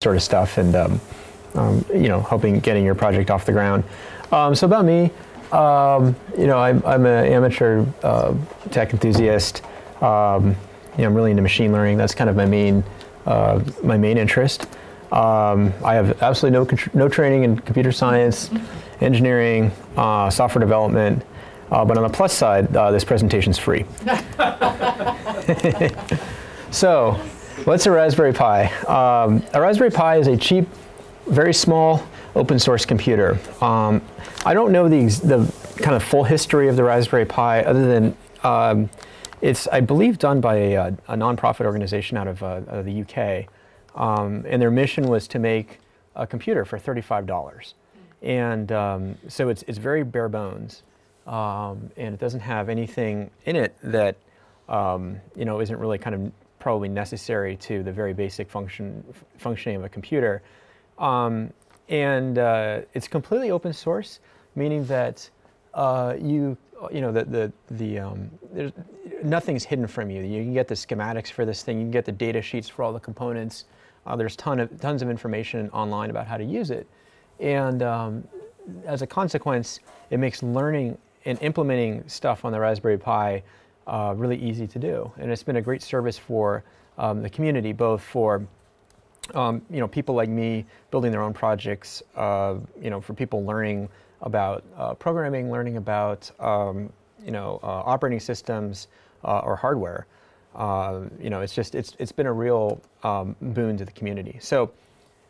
sort of stuff, and um, um, you know, helping getting your project off the ground. Um, so about me, um, you know, I'm, I'm an amateur uh, tech enthusiast. Um, you know, I'm really into machine learning. That's kind of my main uh, my main interest. Um, I have absolutely no no training in computer science, engineering, uh, software development. Uh, but on the plus side, uh, this presentation is free. so, what's a Raspberry Pi? Um, a Raspberry Pi is a cheap, very small open source computer. Um, I don't know the, the kind of full history of the Raspberry Pi other than um, it's, I believe, done by a, a nonprofit organization out of, uh, out of the UK. Um, and their mission was to make a computer for $35. And um, so it's, it's very bare bones um, and it doesn't have anything in it that um, you know isn't really kind of probably necessary to the very basic function functioning of a computer. Um, and uh, it's completely open source, meaning that uh, you you know the the the um, there's nothing's hidden from you. You can get the schematics for this thing. You can get the data sheets for all the components. Uh, there's ton of tons of information online about how to use it, and um, as a consequence, it makes learning and implementing stuff on the Raspberry Pi uh, really easy to do. And it's been a great service for um, the community, both for um, you know people like me building their own projects, uh, you know, for people learning about uh, programming, learning about um, you know uh, operating systems uh, or hardware. Uh, you know, it's just it's it's been a real um, boon to the community. So.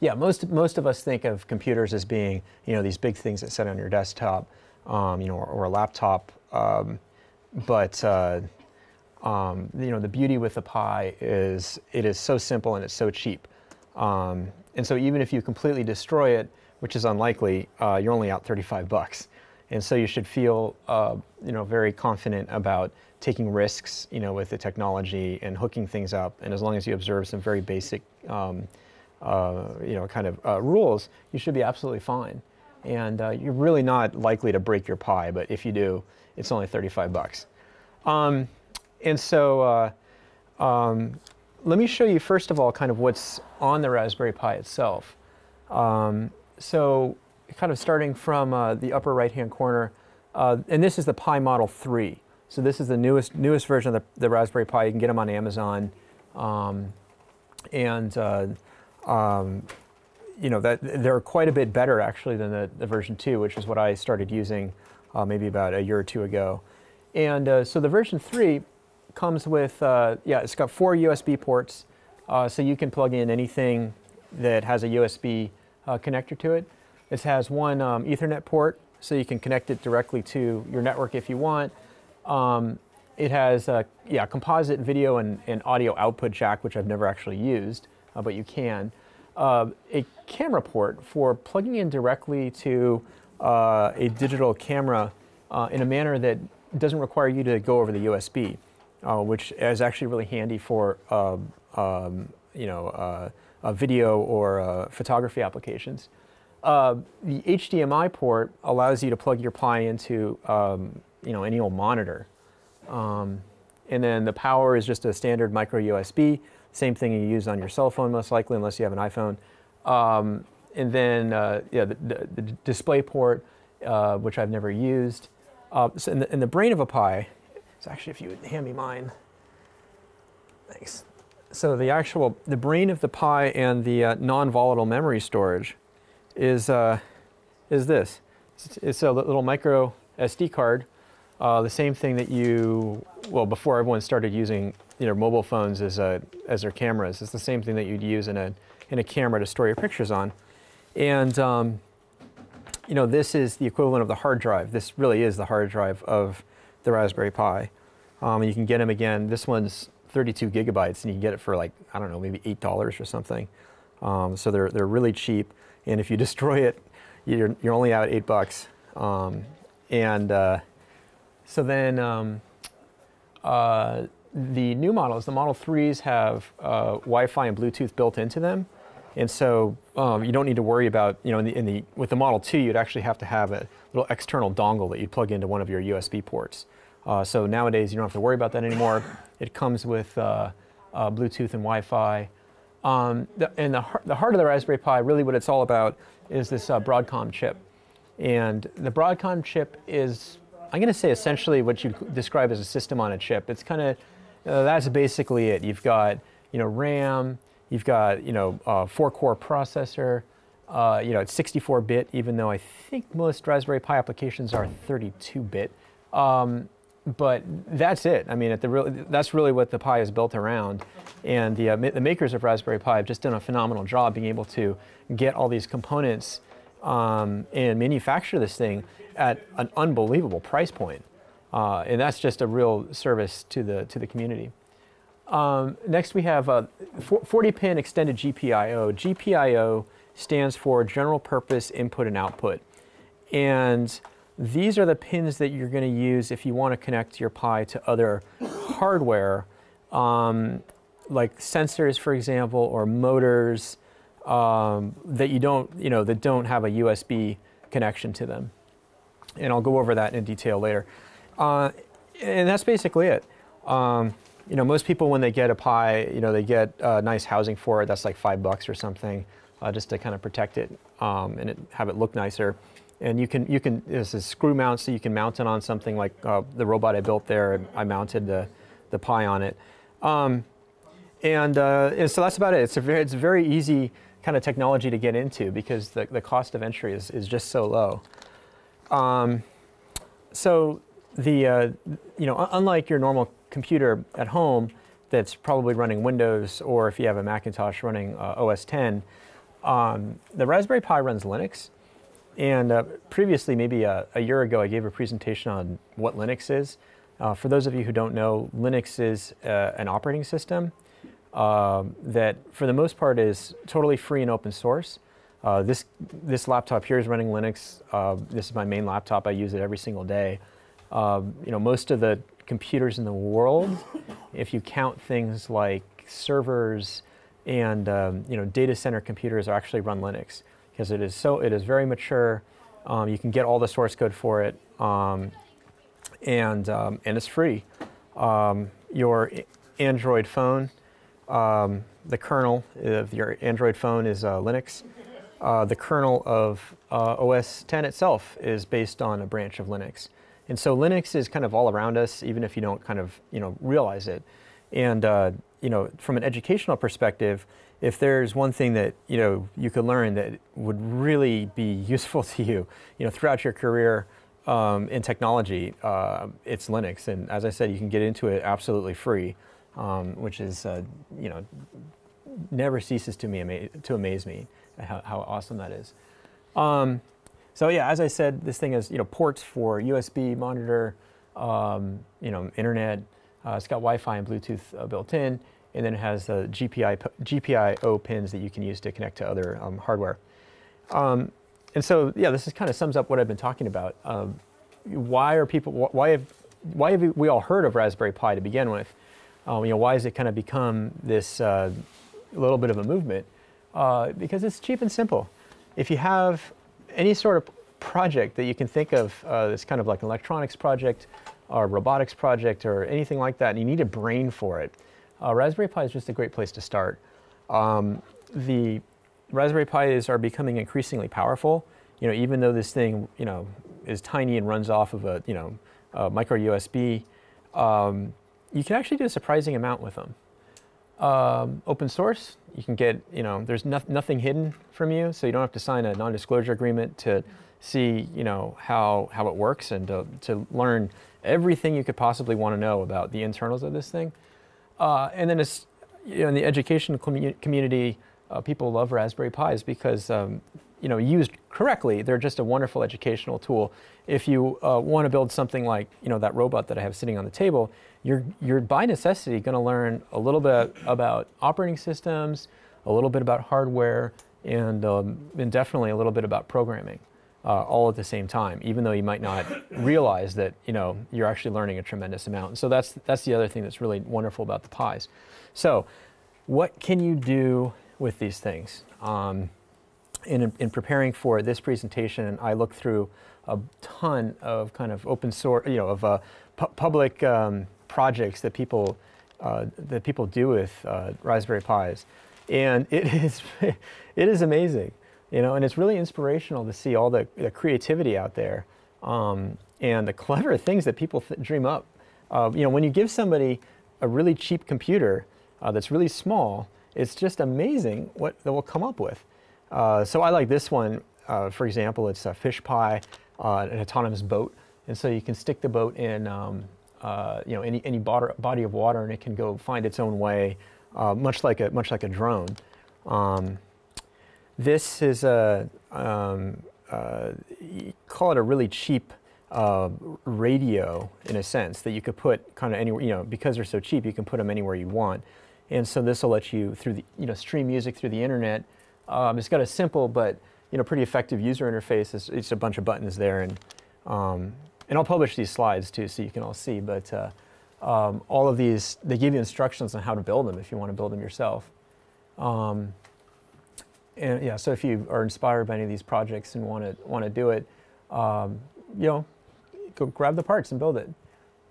Yeah, most most of us think of computers as being, you know, these big things that sit on your desktop um, you know, or, or, a laptop. Um, but uh, um, you know, the beauty with the Pi is it is so simple and it's so cheap. Um, and so even if you completely destroy it, which is unlikely, uh, you're only out 35 bucks. And so you should feel, uh, you know, very confident about taking risks, you know, with the technology and hooking things up. And as long as you observe some very basic, um, uh, you know, kind of uh, rules, you should be absolutely fine and uh, you're really not likely to break your Pi, but if you do, it's only 35 bucks. Um, and so uh, um, let me show you first of all kind of what's on the Raspberry Pi itself. Um, so kind of starting from uh, the upper right hand corner, uh, and this is the Pi Model 3. So this is the newest newest version of the, the Raspberry Pi. You can get them on Amazon. Um, and uh, um, you know, that they're quite a bit better actually than the, the version 2, which is what I started using uh, maybe about a year or two ago. And uh, so the version 3 comes with, uh, yeah, it's got four USB ports, uh, so you can plug in anything that has a USB uh, connector to it. This has one um, Ethernet port, so you can connect it directly to your network if you want. Um, it has a yeah, composite video and, and audio output jack, which I've never actually used, uh, but you can a camera port for plugging in directly to uh, a digital camera uh, in a manner that doesn't require you to go over the USB, uh, which is actually really handy for um, um you know uh, video or uh, photography applications. the HDMI port allows you to plug your Pi into um, you know any old monitor. Um, and then the power is just a standard micro USB. Same thing you use on your cell phone, most likely, unless you have an iPhone. And then, uh, yeah, the, the, the, display port, uh, which I've never used. Uh, so in the, in the brain of a Pi, so actually, if you would hand me mine, thanks. So the actual, the brain of the Pi and the uh, non-volatile memory storage is, uh, is this. It's, it's a little micro SD card uh, the same thing that you, well, before everyone started using you know, mobile phones as, a, as their cameras, it's the same thing that you'd use in a, in a camera to store your pictures on. And um, you know, this is the equivalent of the hard drive. This really is the hard drive of the Raspberry Pi. Um, you can get them again. This one's 32 gigabytes, and you can get it for like I don't know, maybe eight dollars or something. Um, so they're they're really cheap. And if you destroy it, you're you're only out eight bucks. Um, and uh, so then um, uh, the new models, the Model 3s have uh, Wi-Fi and Bluetooth built into them. And so um, you don't need to worry about, you know, in the, in the, with the Model 2, you'd actually have to have a little external dongle that you'd plug into one of your USB ports. Uh, so nowadays you don't have to worry about that anymore. It comes with uh, uh, Bluetooth and Wi-Fi. Um, the, and the, the heart of the Raspberry Pi, really what it's all about, is this uh, Broadcom chip. And the Broadcom chip is, I'm going to say essentially what you describe as a system on a chip. It's kind of, uh, that's basically it. You've got, you know, RAM, you've got, you know, a four-core processor, uh, you know, it's 64-bit, even though I think most Raspberry Pi applications are 32-bit. Um, but that's it. I mean, the real, that's really what the Pi is built around. And the, uh, the makers of Raspberry Pi have just done a phenomenal job being able to get all these components um, and manufacture this thing at an unbelievable price point. Uh, and that's just a real service to the, to the community. Um, next, we have a 40 pin extended GPIO. GPIO stands for General Purpose Input and Output. And these are the pins that you're going to use if you want to connect your Pi to other hardware, um, like sensors, for example, or motors um, that you don't, you know, that don't have a USB connection to them. And I'll go over that in detail later. Uh, and that's basically it. Um, you know, most people when they get a Pi, you know, they get uh, nice housing for it. That's like five bucks or something, uh, just to kind of protect it um, and it, have it look nicer and you can you can there's a screw mount so you can mount it on something like uh, the robot I built there. I mounted the the Pi on it, um, and, uh, and so that's about it. It's a very it's a very easy kind of technology to get into because the, the cost of entry is, is just so low. Um, so the uh, you know unlike your normal computer at home that's probably running Windows or if you have a Macintosh running uh, OS 10, um, the Raspberry Pi runs Linux. And uh, previously, maybe a, a, year ago, I gave a presentation on what Linux is. Uh, for those of you who don't know, Linux is uh, an operating system um, that, for the most part, is totally free and open source. Uh, this, this laptop here is running Linux. This is my main laptop. I use it every single day. Um, you know, most of the computers in the world, if you count things like servers and um, you know, data center computers, are actually run Linux because it is so it is very mature. Um, you can get all the source code for it, um, and um, and it's free. Um, your Android phone, um, the kernel of your Android phone is uh, Linux. Uh, the kernel of uh, OS 10 itself is based on a branch of Linux, and so Linux is kind of all around us, even if you don't kind of you know realize it. And uh, you know, from an educational perspective, if there's one thing that you know you could learn that would really be useful to you, you know, throughout your career um, in technology, uh, it's Linux. And as I said, you can get into it absolutely free, um, which is uh, you know never ceases to me ama- to amaze me how, how, awesome that is. Um, so yeah, as I said, this thing has you know ports for USB monitor, um, you know, internet. Uh, it's got Wi-Fi and Bluetooth uh, built in and then it has uh, GPI, GPIO pins that you can use to connect to other um, hardware. Um, and so, yeah, this is kind of sums up what I've been talking about. Um, why are people, why have, why have we all heard of Raspberry Pi to begin with? Um, you know, why has it kind of become this uh, little bit of a movement? Uh, because it's cheap and simple. If you have any sort of project that you can think of, uh, this kind of like an electronics project or robotics project or anything like that, and you need a brain for it, uh, Raspberry Pi is just a great place to start. Um, the Raspberry Pis are becoming increasingly powerful. You know, even though this thing, you know, is tiny and runs off of a, you know, a micro USB, um, you can actually do a surprising amount with them. Um, open source, you can get, you know, there's no, nothing hidden from you, so you don't have to sign a non-disclosure agreement to see, you know, how, how it works and to, to learn everything you could possibly want to know about the internals of this thing. Uh, and then it's, you know, in the education community, uh, people love Raspberry Pis because, um, you know, used correctly, they're just a wonderful educational tool. If you uh, want to build something like, you know, that robot that I have sitting on the table, you're, you're by necessity going to learn a little bit about operating systems, a little bit about hardware, and, um, and definitely a little bit about programming uh, all at the same time, even though you might not realize that you know you're actually learning a tremendous amount. And so that's that's the other thing that's really wonderful about the Pis. So, what can you do with these things? Um, in, in preparing for this presentation, I looked through a ton of kind of open source, you know, of uh, pu public um, projects that people uh, that people do with uh, Raspberry Pis. and it is it is amazing, you know, and it's really inspirational to see all the, the creativity out there um, and the clever things that people th- dream up. Uh, you know, when you give somebody a really cheap computer uh, that's really small, it's just amazing what they will come up with. Uh, so I like this one, uh, for example, it's a FishPi, uh, an autonomous boat, and so you can stick the boat in, um, uh, you know, any any body of water, and it can go find its own way uh, much like a much like a drone. Um, this is a um, uh, call it a really cheap uh, radio in a sense that you could put kind of anywhere. You know, because they're so cheap, you can put them anywhere you want. And so this will let you through the you know stream music through the internet. Um, it's got a simple but you know pretty effective user interface. It's, it's a bunch of buttons there, and um, and I'll publish these slides too, so you can all see. But uh, um, all of these, they give you instructions on how to build them if you want to build them yourself. Um, and yeah, so if you are inspired by any of these projects and want to want to do it, um, you know, go grab the parts and build it,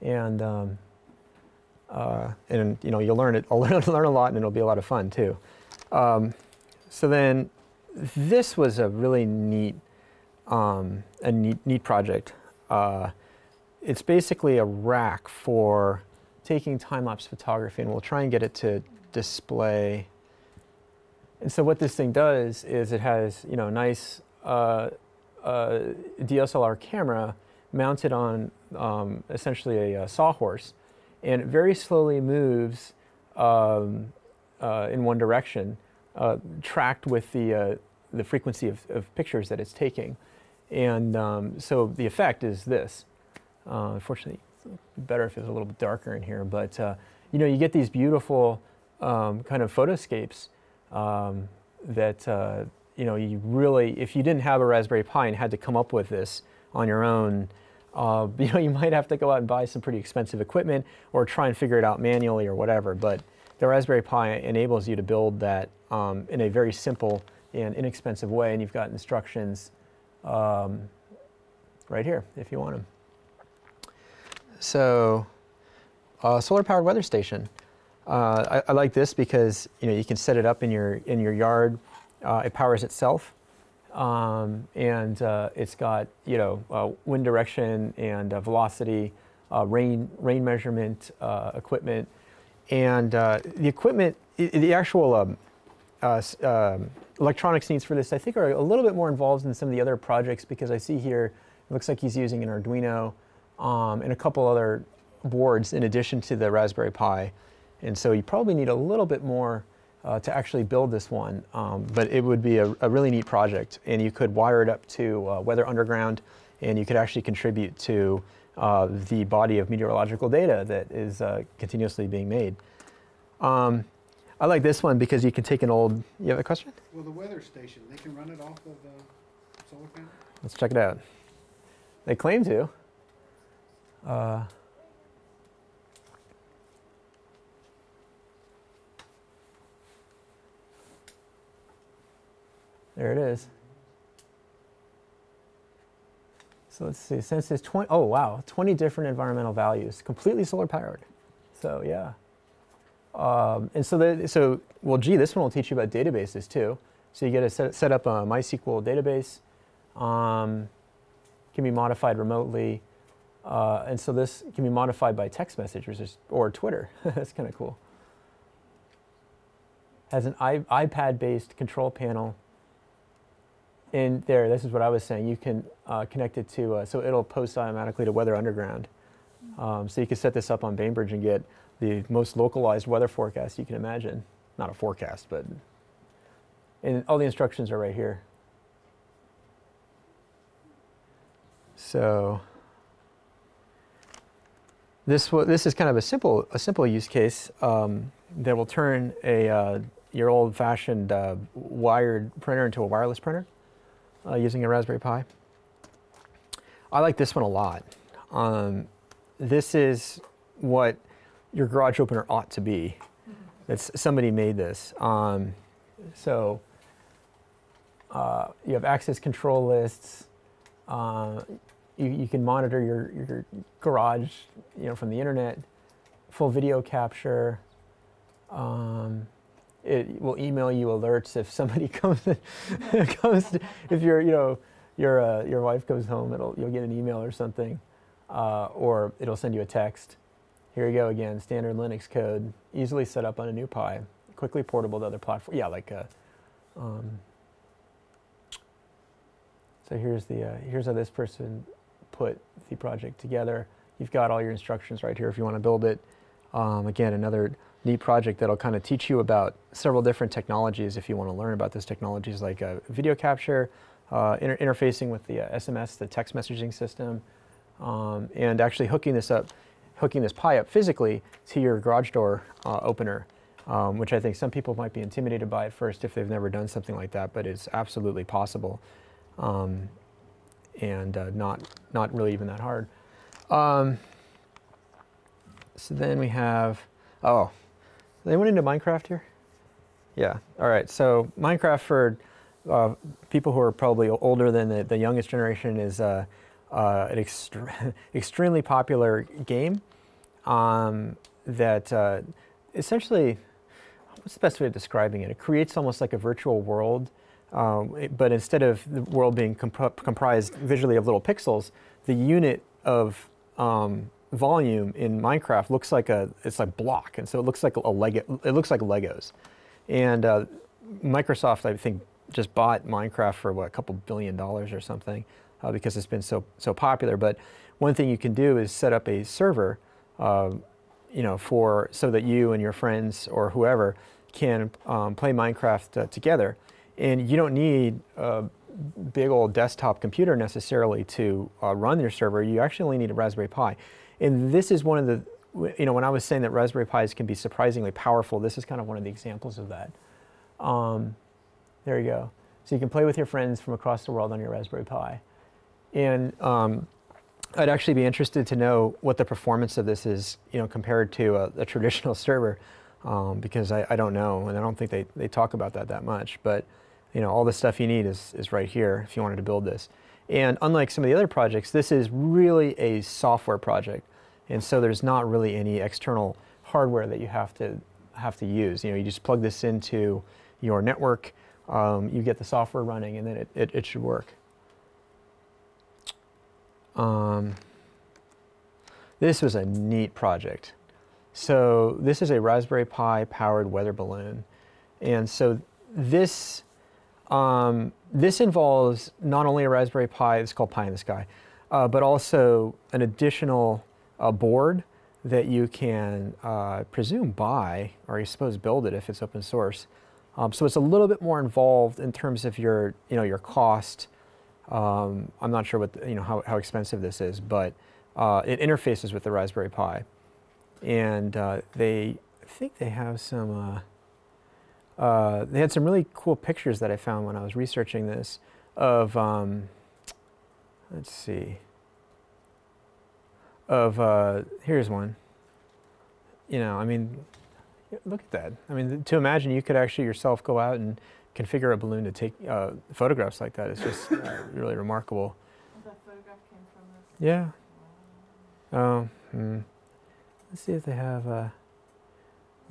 and um, uh, and you know you'll learn it. I'll learn, learn a lot, and it'll be a lot of fun too. Um, so then, this was a really neat, um, a neat, neat project. Uh, it's basically a rack for taking time-lapse photography and we'll try and get it to display. And so what this thing does is it has, you know, a nice uh, uh, DSLR camera mounted on um, essentially a, a, sawhorse and it very slowly moves um, uh, in one direction, uh, tracked with the, uh, the frequency of, of, pictures that it's taking. And um, so the effect is this. Uh, unfortunately, it's better if it was a little bit darker in here, but uh, you know, you get these beautiful um, kind of photoscapes um, that uh, you know you really, if you didn't have a Raspberry Pi and had to come up with this on your own, uh, you know, you might have to go out and buy some pretty expensive equipment or try and figure it out manually or whatever. But the Raspberry Pi enables you to build that um, in a very simple and inexpensive way, and you've got instructions um, right here if you want them. So, uh, solar powered weather station. Uh, I, I, like this because you know you can set it up in your in your yard. Uh, it powers itself, um, and uh, it's got you know uh, wind direction and uh, velocity, rain rain measurement equipment, and the equipment, the actual um, um, electronics needs for this, I think, are a little bit more involved than some of the other projects because I see here it looks like he's using an Arduino um, and a couple other boards in addition to the Raspberry Pi. And so you probably need a little bit more uh, to actually build this one, um, but it would be a, a, really neat project. And you could wire it up to uh, Weather Underground, and you could actually contribute to uh, the body of meteorological data that is uh, continuously being made. Um, I like this one because you can take an old. You have a question? Well, the weather station, they can run it off of a uh, solar panel. Let's check it out. They claim to. Uh, there it is. So let's see, since it's 20, oh wow, 20 different environmental values, completely solar powered. So yeah. Um, and so, the, so, well, gee, this one will teach you about databases too. So you get to set, set up a MySQL database, um, can be modified remotely. Uh, and so this can be modified by text messages or Twitter. That's kind of cool. Has an iPad-based control panel. And there, this is what I was saying. You can uh, connect it to, uh, so it'll post automatically to Weather Underground. Um, so you can set this up on Bainbridge and get the most localized weather forecast you can imagine. Not a forecast, but and all the instructions are right here. So this, this is kind of a simple, a simple use case um, that will turn a, uh, your old-fashioned uh, wired printer into a wireless printer uh, using a Raspberry Pi. I like this one a lot. Um, this is what your garage opener ought to be. It's, somebody made this. Um, so uh, you have access control lists. Uh, you, you can monitor your, your garage, you know, from the internet, full video capture. Um, it will email you alerts if somebody comes comes to, if your you know your uh, your wife goes home it'll you'll get an email or something uh, or it'll send you a text here you go again standard linux code easily set up on a new pi quickly portable to other platforms yeah like a, um, so here's the uh, here's how this person put the project together. You've got all your instructions right here if you want to build it. Um, again another neat project that'll kind of teach you about several different technologies if you want to learn about those technologies like uh, video capture, uh, inter interfacing with the uh, SMS, the text messaging system, um, and actually hooking this up, hooking this Pi up physically to your garage door uh, opener, um, which I think some people might be intimidated by at first if they've never done something like that, but it's absolutely possible um, and uh, not, not really even that hard. Um, so then we have, oh, they went into Minecraft here? Yeah. All right. So Minecraft for uh, people who are probably older than the, the youngest generation is uh, uh, an extre extremely popular game um, that uh, essentially, what's the best way of describing it? It creates almost like a virtual world, um, but instead of the world being comp comprised visually of little pixels, the unit of um, volume in Minecraft looks like a it's like block, and so it looks like a Lego. It looks like Legos, and uh, Microsoft I think just bought Minecraft for what a couple billion dollars or something uh, because it's been so so popular. But one thing you can do is set up a server, uh, you know, for so that you and your friends or whoever can um, play Minecraft uh, together, and you don't need a big old desktop computer necessarily to uh, run your server. You actually only need a Raspberry Pi. And this is one of the, you know, when I was saying that Raspberry Pis can be surprisingly powerful, this is kind of one of the examples of that. Um, there you go. So you can play with your friends from across the world on your Raspberry Pi. And um, I'd actually be interested to know what the performance of this is, you know, compared to a, a traditional server, um, because I, I, don't know, and I don't think they, they talk about that that much. But, you know, all the stuff you need is, is right here if you wanted to build this. And unlike some of the other projects, this is really a software project. And so there's not really any external hardware that you have to have to use. You know, you just plug this into your network, um, you get the software running, and then it, it, it should work. Um, this was a neat project. So this is a Raspberry Pi powered weather balloon. And so this um, this involves not only a Raspberry Pi, it's called Pi in the Sky, uh, but also an additional uh, board that you can uh, presume buy, or you suppose build it if it's open source. Um, so it's a little bit more involved in terms of your, you know, your cost. Um, I'm not sure what, the, you know, how, how expensive this is, but uh, it interfaces with the Raspberry Pi. And uh, they, I think they have some, uh, uh, they had some really cool pictures that I found when I was researching this of, um, let's see, of, uh, here's one. You know, I mean, look at that. I mean, to imagine you could actually yourself go out and configure a balloon to take uh, photographs like that is just uh, really remarkable. that photograph came from this? Yeah. Oh, hmm. Let's see if they have. Uh,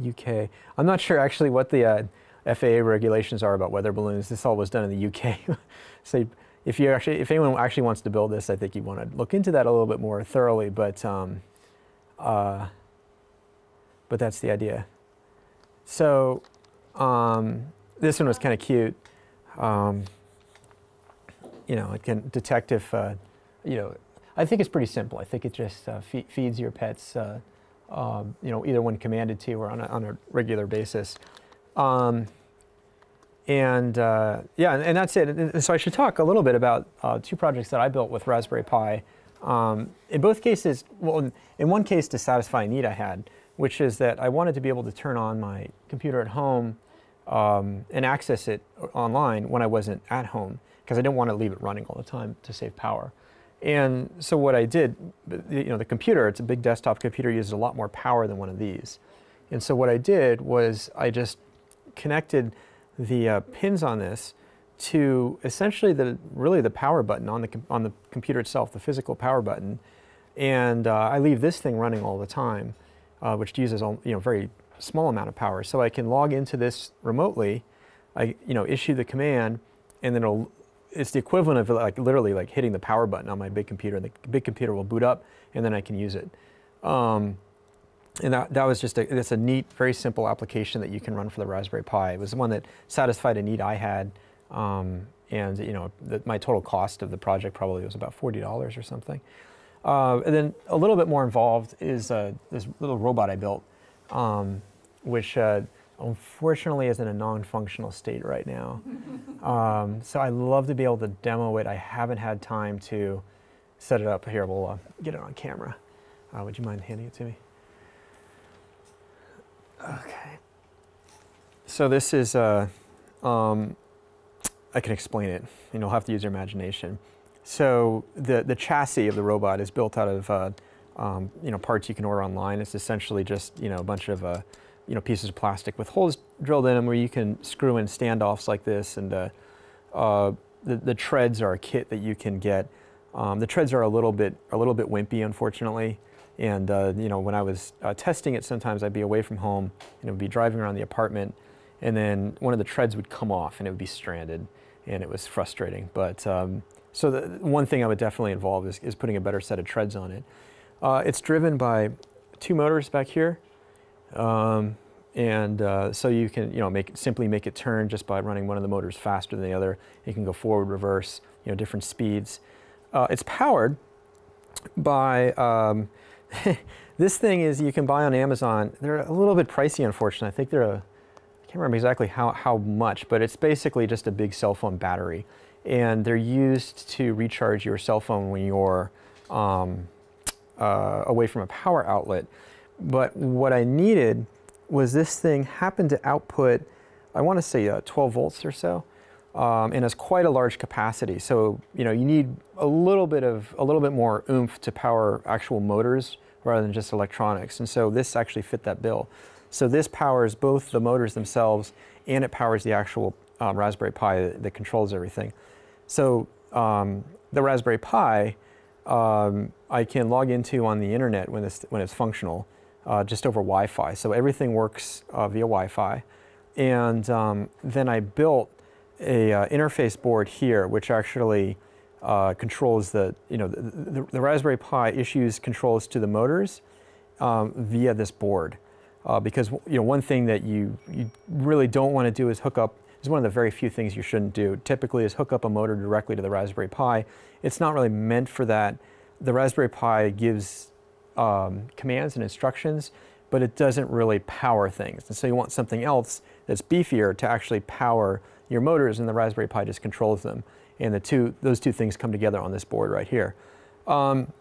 UK. I'm not sure actually what the uh, FAA regulations are about weather balloons. This all was done in the UK. so if you actually, if anyone actually wants to build this, I think you want to look into that a little bit more thoroughly. But um, uh, but that's the idea. So um, this one was kind of cute. Um, you know, it can detect if uh, you know. I think it's pretty simple. I think it just uh, fe feeds your pets uh, um, you know, either when commanded to or on a, on a regular basis. Um, and uh, yeah, and, and, that's it. And so I should talk a little bit about uh, two projects that I built with Raspberry Pi. Um, in both cases, well, in, one case to satisfy a need I had, which is that I wanted to be able to turn on my computer at home um, and access it online when I wasn't at home because I didn't want to leave it running all the time to save power. And so what I did, you know, the computer, it's a big desktop computer, uses a lot more power than one of these. And so what I did was I just connected the uh, pins on this to essentially the really the power button on the on the computer itself, the physical power button, and uh, I leave this thing running all the time, uh, which uses you know very small amount of power. So I can log into this remotely. I you know issue the command, and then it'll it's the equivalent of like literally like hitting the power button on my big computer. The big computer will boot up, and then I can use it. Um, and that, that was just a, it's a neat, very simple application that you can run for the Raspberry Pi. It was the one that satisfied a need I had, um, and you know, the, my total cost of the project probably was about forty dollars or something. Uh, and then a little bit more involved is uh, this little robot I built, um, which uh, unfortunately is in a non-functional state right now. um, so I love to be able to demo it. I haven't had time to set it up. Here, we'll uh, get it on camera. Uh, would you mind handing it to me? Okay. So this is, uh, um, I can explain it. You know, have to use your imagination. So the the chassis of the robot is built out of uh, um, you know parts you can order online. It's essentially just you know a bunch of uh, you know pieces of plastic with holes drilled in them where you can screw in standoffs like this, and uh, uh the the treads are a kit that you can get. Um, the treads are a little bit a little bit wimpy, unfortunately. And uh, you know, when I was uh, testing it, sometimes I'd be away from home and it would be driving around the apartment, and then one of the treads would come off and it would be stranded, and it was frustrating. But um, so the one thing I would definitely involve is, is putting a better set of treads on it. Uh, it's driven by two motors back here, um, and uh, so you can you know make simply make it turn just by running one of the motors faster than the other. You can go forward, reverse, you know, different speeds. Uh, it's powered by um, this thing is you can buy on Amazon. They're a little bit pricey, unfortunately. I think they're a, I can't remember exactly how, how much, but it's basically just a big cell phone battery. And they're used to recharge your cell phone when you're um, uh, away from a power outlet. But what I needed was this thing happened to output, I want to say uh, 12 volts or so. Um, and has quite a large capacity. So you know you need a little bit of a little bit more oomph to power actual motors rather than just electronics. And so this actually fit that bill. So this powers both the motors themselves and it powers the actual um, Raspberry Pi that, that, controls everything. So um, the Raspberry Pi um, I can log into on the internet when it's when it's functional, uh, just over Wi-Fi. So everything works uh, via Wi-Fi, and um, then I built a uh, interface board here, which actually uh, controls the, you know, the, the, the, Raspberry Pi issues controls to the motors um, via this board. Uh, because you know one thing that you, you really don't want to do is hook up is one of the very few things you shouldn't do. Typically is hook up a motor directly to the Raspberry Pi. It's not really meant for that. The Raspberry Pi gives um, commands and instructions, but it doesn't really power things. And so you want something else that's beefier to actually power your motors, and the Raspberry Pi just controls them. And the two, those two things come together on this board right here. Um,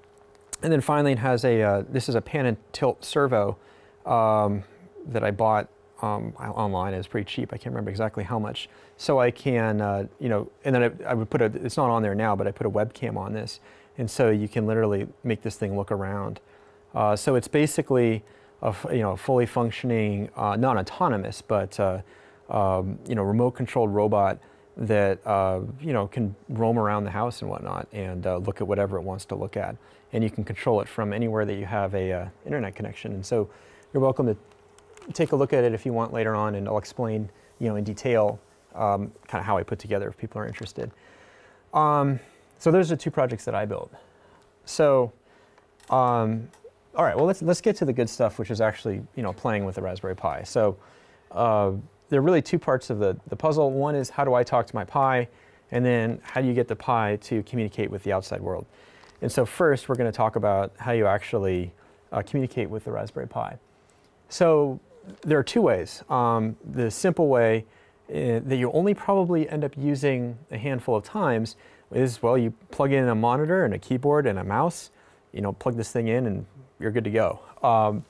and then finally, it has a, uh, this is a pan and tilt servo um, that I bought um, online. It's pretty cheap. I can't remember exactly how much. So I can, uh, you know, and then I, I, would put a, it's not on there now, but I put a webcam on this. And so you can literally make this thing look around. Uh, so it's basically a, you know, fully functioning, uh, non-autonomous, but uh, um, you know, remote controlled robot that uh, you know can roam around the house and whatnot and uh, look at whatever it wants to look at, and you can control it from anywhere that you have a internet connection. And so, you're welcome to take a look at it if you want later on, and I'll explain you know in detail um, kind of how I put together if people are interested. Um, so those are two projects that I built. So. Um, all right, well let's let's get to the good stuff, which is actually you know playing with the Raspberry Pi. So uh, there are really two parts of the, the puzzle. One is how do I talk to my Pi, and then how do you get the Pi to communicate with the outside world. And so first, we're going to talk about how you actually uh, communicate with the Raspberry Pi. So there are two ways. Um, the simple way uh, that you only probably end up using a handful of times is, well, you plug in a monitor and a keyboard and a mouse, you know, plug this thing in and you're good to go. Um,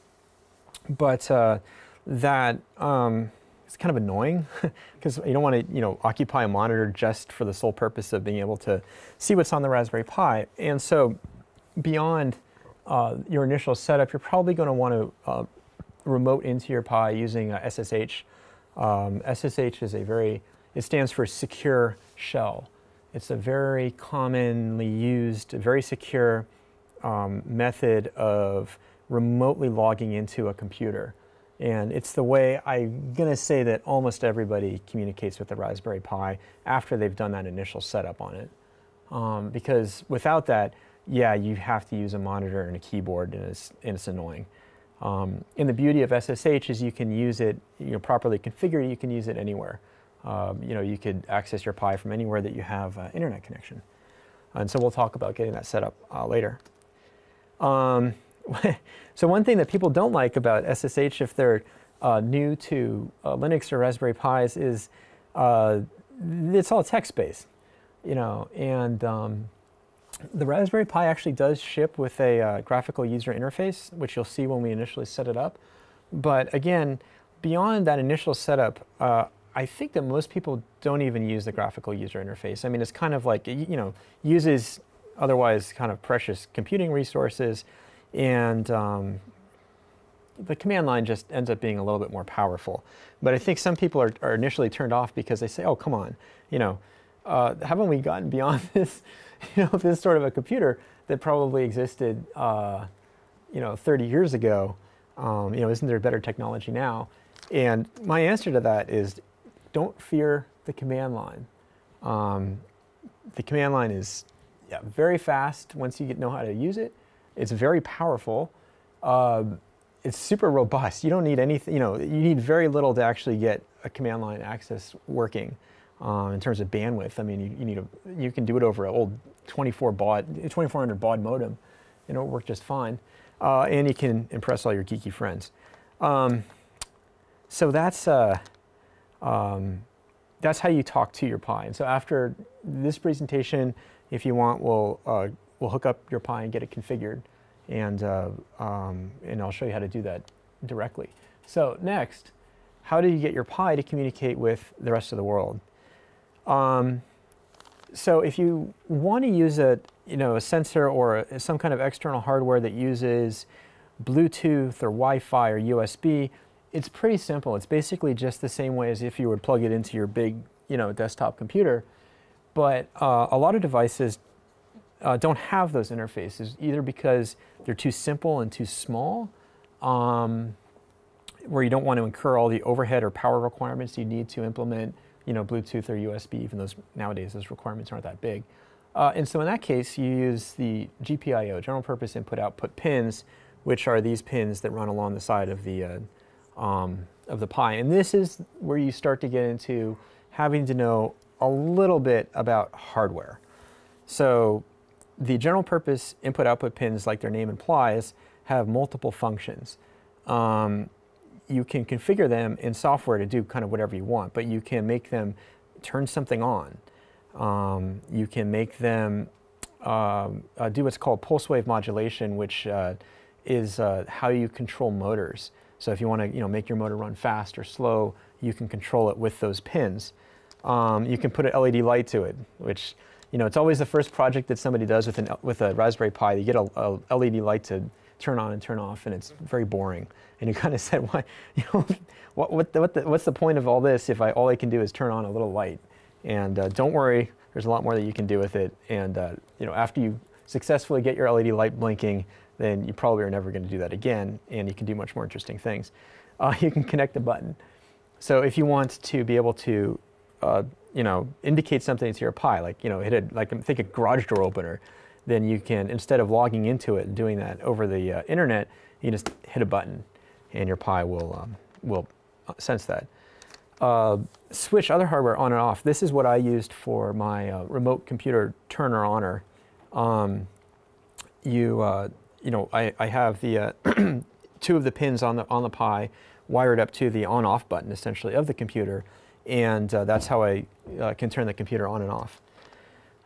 but uh, that um, it's kind of annoying because you don't want to you know occupy a monitor just for the sole purpose of being able to see what's on the Raspberry Pi. And so beyond uh, your initial setup, you're probably going to want to uh, remote into your Pi using SSH. Um, SSH is a very it stands for secure shell. It's a very commonly used, very secure um, method of remotely logging into a computer. And it's the way I'm going to say that almost everybody communicates with the Raspberry Pi after they've done that initial setup on it. Um, because without that, yeah, you have to use a monitor and a keyboard, and it's, and it's annoying. Um, and the beauty of SSH is you can use it, you know, properly configured, you can use it anywhere. Um, you know, you could access your Pi from anywhere that you have uh, internet connection. And so we'll talk about getting that set up uh, later. Um, so one thing that people don't like about SSH if they're uh, new to uh, Linux or Raspberry Pis is uh, it's all text-based, you know, and um, the Raspberry Pi actually does ship with a uh, graphical user interface, which you'll see when we initially set it up. But again, beyond that initial setup, uh, I think that most people don't even use the graphical user interface. I mean, it's kind of like, you know, uses otherwise kind of precious computing resources and um, the command line just ends up being a little bit more powerful. But I think some people are, are initially turned off because they say, oh, come on, you know, uh, haven't we gotten beyond this, you know, this sort of a computer that probably existed, uh, you know, 30 years ago? Um, you know, isn't there better technology now? And my answer to that is don't fear the command line. Um, the command line is yeah, very fast once you get, know how to use it. It's very powerful. Uh, it's super robust. You don't need anything, you know, you need very little to actually get a command line access working uh, in terms of bandwidth. I mean, you, you, need a, you can do it over an old 24 baud, 2400 baud modem, and it'll work just fine. Uh, and you can impress all your geeky friends. Um, so that's, uh, um, that's how you talk to your Pi. And so after this presentation, if you want, we'll uh, we'll hook up your Pi and get it configured, and uh, um, and I'll show you how to do that directly. So next, how do you get your Pi to communicate with the rest of the world? Um, so if you want to use a you know a sensor or a, some kind of external hardware that uses Bluetooth or Wi-Fi or USB, it's pretty simple. It's basically just the same way as if you would plug it into your big you know desktop computer. But uh, a lot of devices uh, don't have those interfaces, either because they're too simple and too small, um, where you don't want to incur all the overhead or power requirements you need to implement, you know, Bluetooth or USB, even those nowadays those requirements aren't that big. Uh, and so in that case, you use the GPIO, general purpose input output pins, which are these pins that run along the side of the, uh, um, of the Pi. And this is where you start to get into having to know a little bit about hardware. So the general purpose input output pins, like their name implies, have multiple functions. Um, you can configure them in software to do kind of whatever you want, but you can make them turn something on. Um, you can make them um, uh, do what's called pulse wave modulation, which uh, is uh, how you control motors. So if you want to you know, make your motor run fast or slow, you can control it with those pins. Um, you can put an LED light to it, which you know, it's always the first project that somebody does with, an, with a Raspberry Pi. You get a, a LED light to turn on and turn off, and it's very boring. And you kind of said, why, you know, what, what, the, what the, what's the point of all this if I, all I can do is turn on a little light? And uh, don't worry, there's a lot more that you can do with it. And uh, you know, after you successfully get your LED light blinking, then you probably are never going to do that again, and you can do much more interesting things. Uh, you can connect the button. So if you want to be able to uh, you know, indicate something to your Pi, like, you know, hit a, like, think a garage door opener, then you can, instead of logging into it and doing that over the uh, internet, you just hit a button and your Pi will, um, will uh, sense that. Uh, switch other hardware on and off. This is what I used for my uh, remote computer turner oner. Um, you, uh, you know, I, I have the uh, two of the pins on the on the Pi wired up to the on-off button essentially of the computer, and that's how I can turn the computer on and off.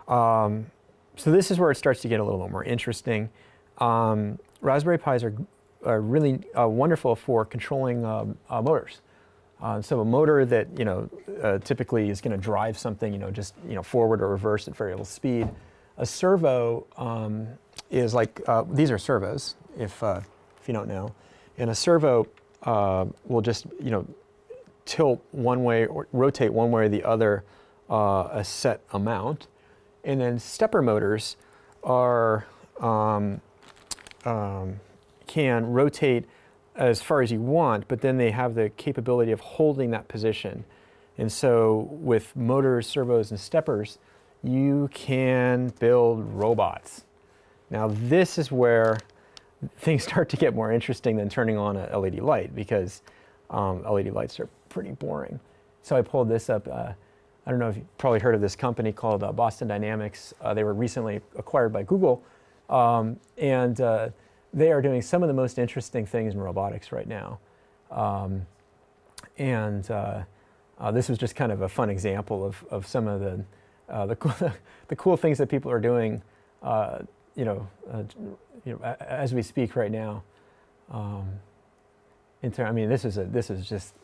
Um, so this is where it starts to get a little bit more interesting. Um, Raspberry Pis are, are really uh, wonderful for controlling um, uh, motors. Uh, so a motor that you know uh, typically is going to drive something, you know, just you know forward or reverse at variable speed. A servo um, is like these are servos, if if you don't know, and a servo will just you know tilt one way or rotate one way or the other uh, a set amount. And then stepper motors are um, um, can rotate as far as you want, but then they have the capability of holding that position. And so with motors, servos, and steppers, you can build robots. Now this is where things start to get more interesting than turning on a LED light because um, LED lights are pretty boring. So I pulled this up. Uh, I don't know if you've probably heard of this company called uh, Boston Dynamics. Uh, they were recently acquired by Google, um, and uh, they are doing some of the most interesting things in robotics right now. Um, and uh, uh, this was just kind of a fun example of, of some of the the, cool, the cool things that people are doing. you know, you know, as we speak right now. Um, ter- I mean, this is a this is just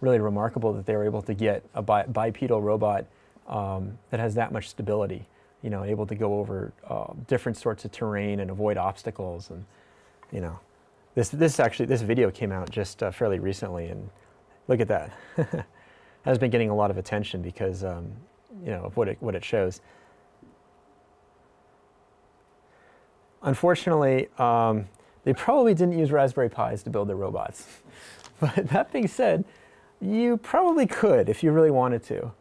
really remarkable that they were able to get a bi- bipedal robot um, that has that much stability. You know, able to go over uh, different sorts of terrain and avoid obstacles, and you know, this this actually this video came out just uh, fairly recently, and look at that. has been getting a lot of attention because um, you know of what it what it shows. Unfortunately, um, they probably didn't use Raspberry Pis to build their robots. But that being said, you probably could if you really wanted to.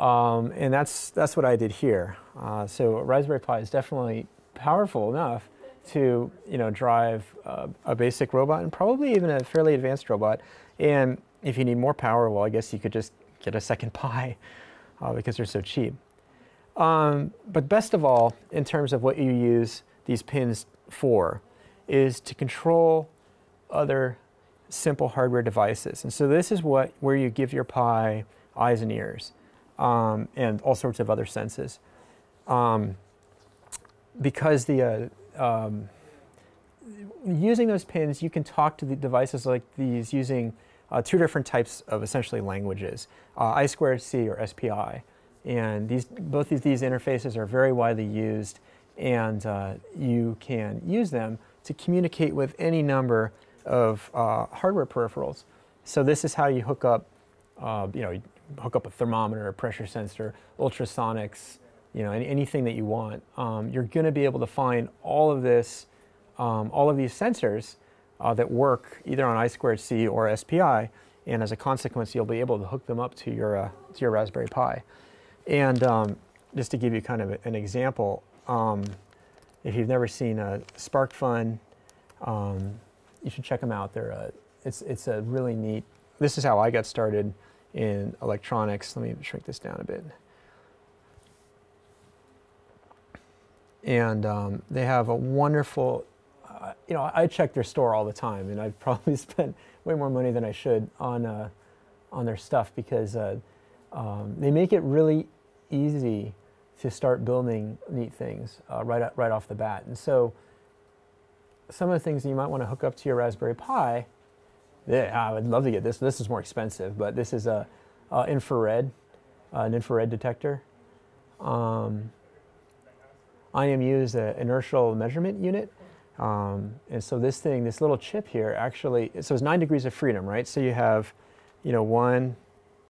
Um, and that's, that's what I did here. Uh, so Raspberry Pi is definitely powerful enough to you know, drive uh, a basic robot and probably even a fairly advanced robot. And if you need more power, well, I guess you could just get a second Pi uh, because they're so cheap. Um, but best of all, in terms of what you use these pins for is to control other simple hardware devices. And so this is what where you give your Pi eyes and ears um, and all sorts of other senses. Um, because the uh, um, using those pins, you can talk to the devices like these using uh, two different types of essentially languages, uh, I squared C or SPI. And these, both of these interfaces are very widely used and uh, you can use them to communicate with any number of uh, hardware peripherals. So this is how you hook up, uh, you know, you hook up a thermometer, a pressure sensor, ultrasonics, you know, any, anything that you want. Um, you're going to be able to find all of this, um, all of these sensors uh, that work either on I squared C or SPI, and as a consequence, you'll be able to hook them up to your uh, to your Raspberry Pi. And um, just to give you kind of an example, um, if you've never seen a SparkFun, um, you should check them out. They're a, it's, it's a really neat, this is how I got started in electronics. Let me shrink this down a bit. And um, they have a wonderful, uh, you know, I check their store all the time, and I've probably spent way more money than I should on, uh, on their stuff because uh, um, they make it really easy to start building neat things uh, right, right off the bat. And so some of the things that you might want to hook up to your Raspberry Pi, yeah, I would love to get this. This is more expensive, but this is a, a infrared, uh, an infrared detector. Um, IMU is an inertial measurement unit. Um, and so this thing, this little chip here actually, so it's nine degrees of freedom, right? So you have, you know, one,